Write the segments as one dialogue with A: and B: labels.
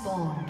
A: Spawned.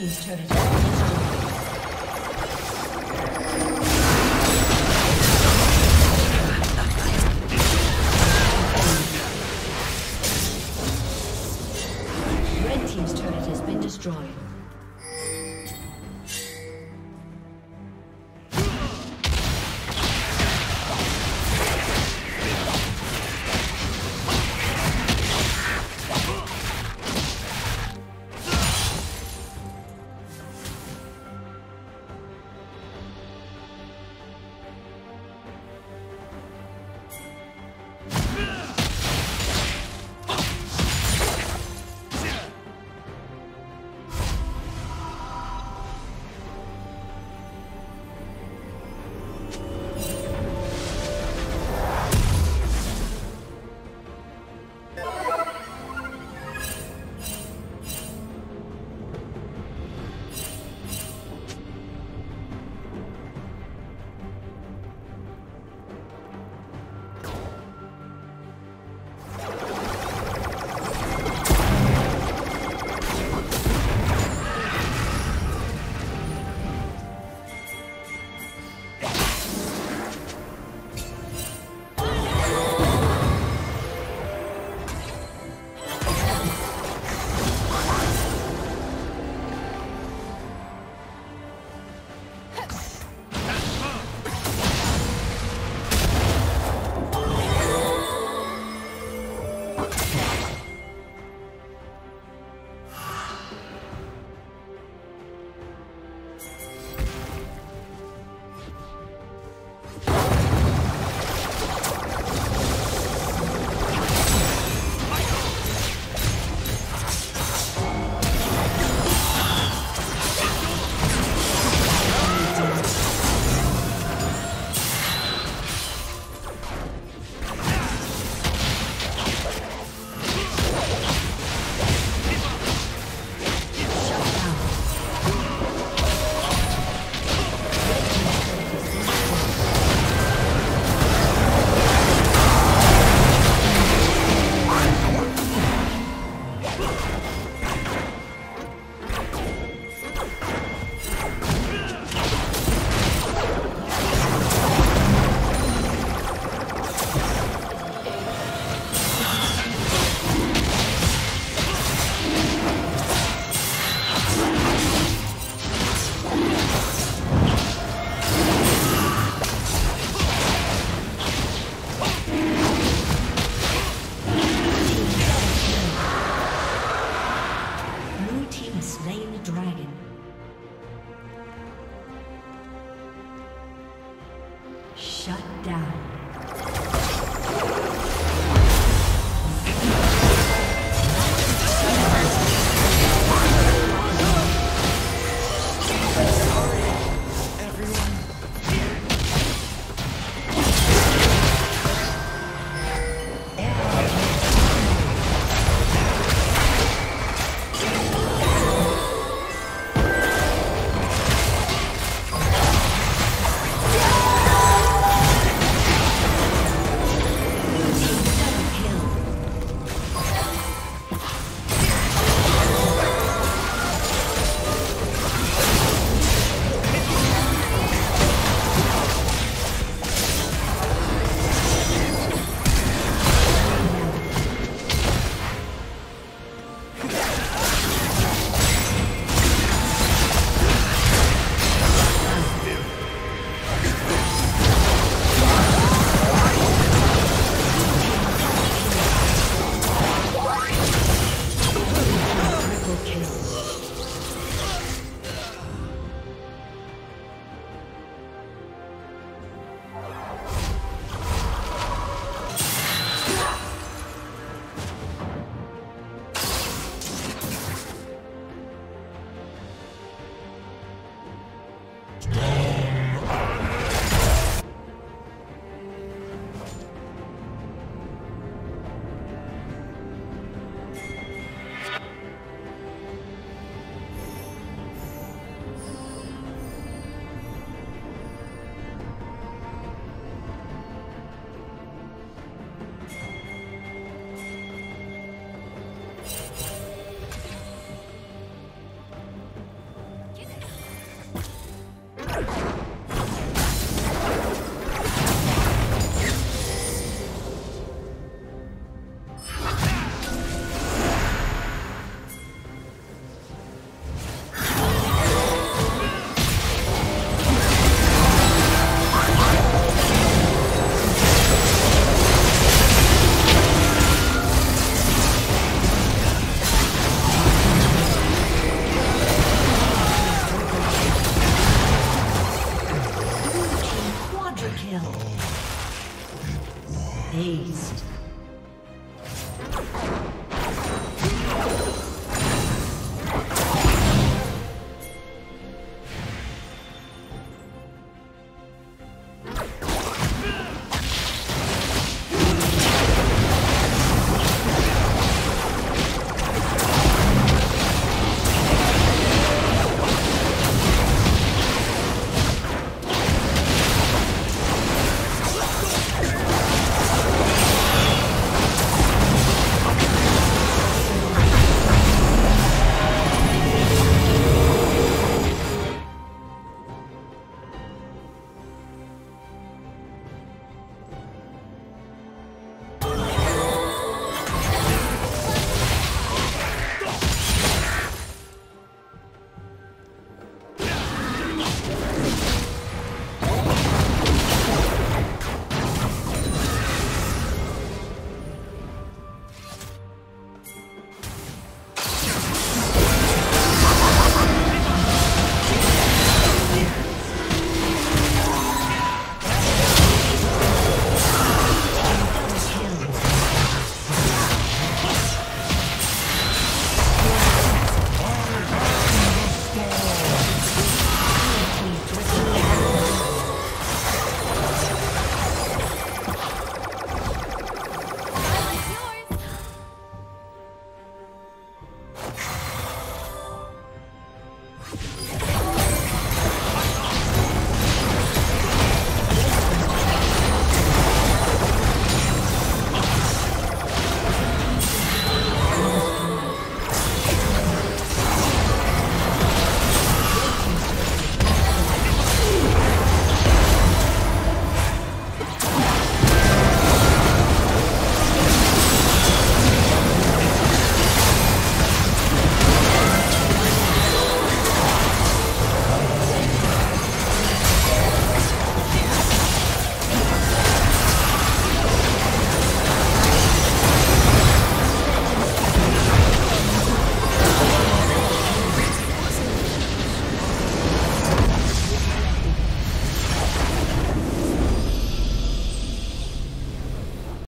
A: Team's turret